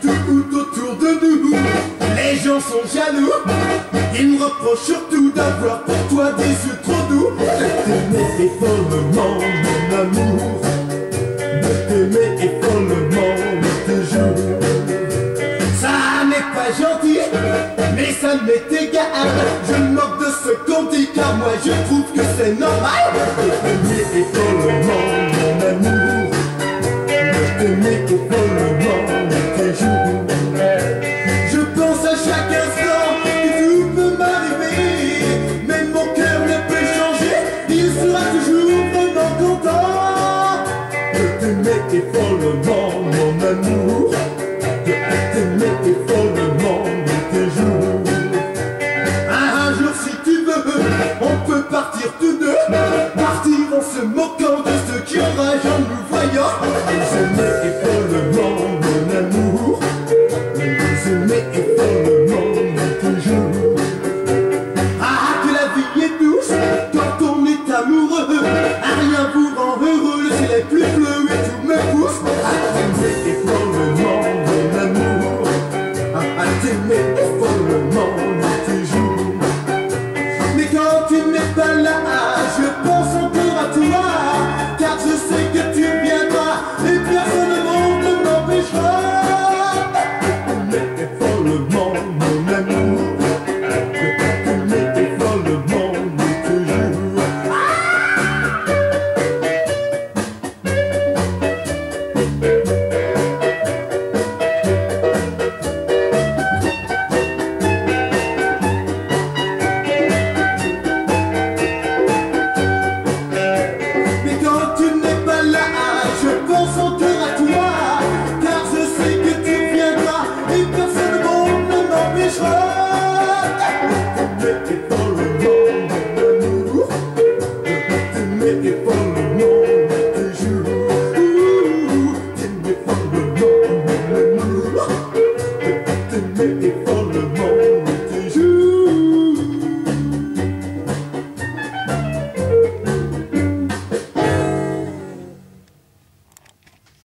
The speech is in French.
Tout autour de nous, les gens sont jaloux. Ils me reprochent surtout d'avoir pour toi des yeux trop doux. De t'aimer follement, mon amour. De t'aimer follement, toujours. Ça n'est pas gentil, mais ça m'est égal. Je me moque de ce qu'on dit, car moi je trouve que c'est normal. De sera toujours vraiment content. De t'aimer follement, mon amour. De t'aimer follement, toujours. Un jour si tu veux, on peut partir tous deux Partir en se moquant t'aimer follement tous tes jours. Mais quand tu n'es pas là,